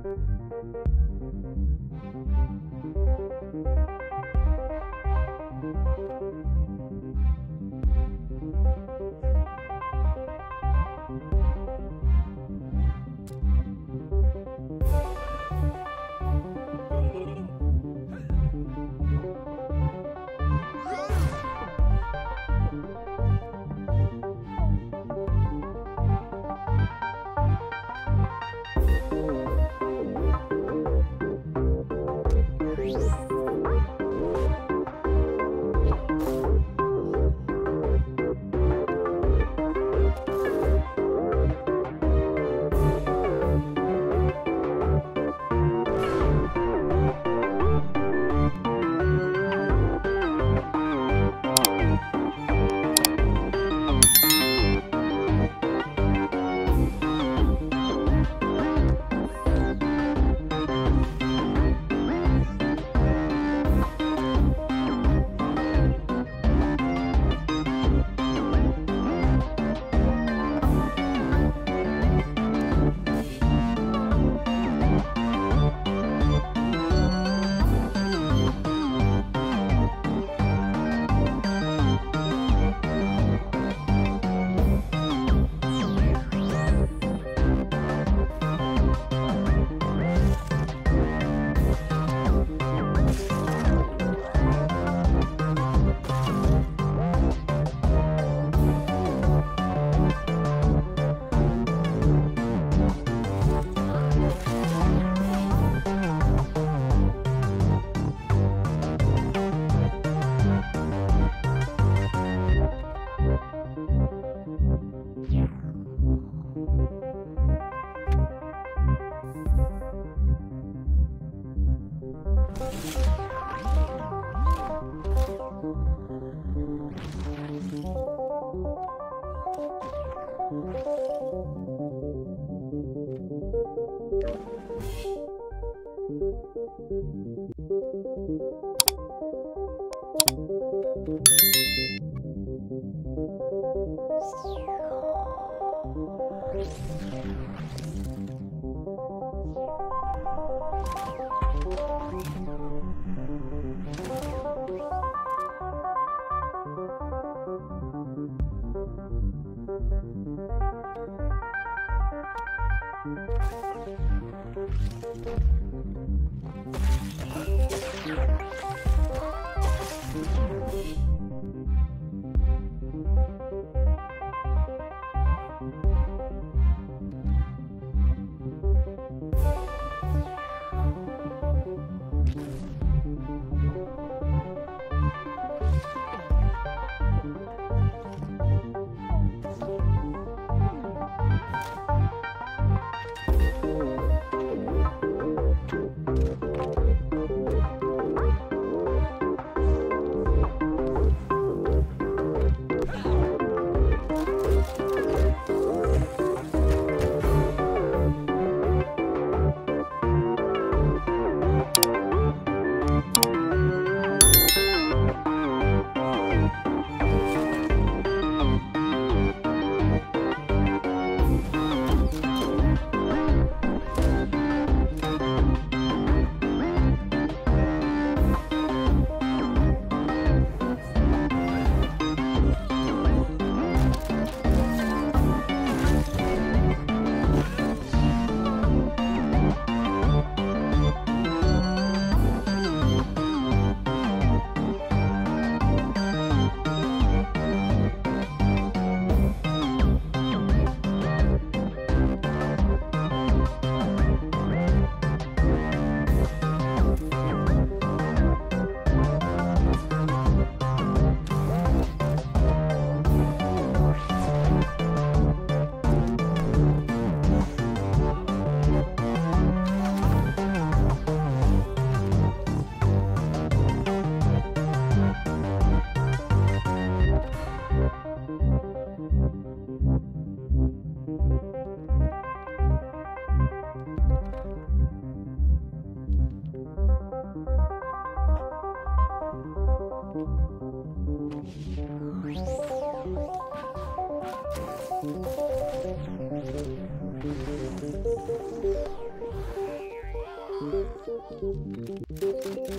Thank you.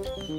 Música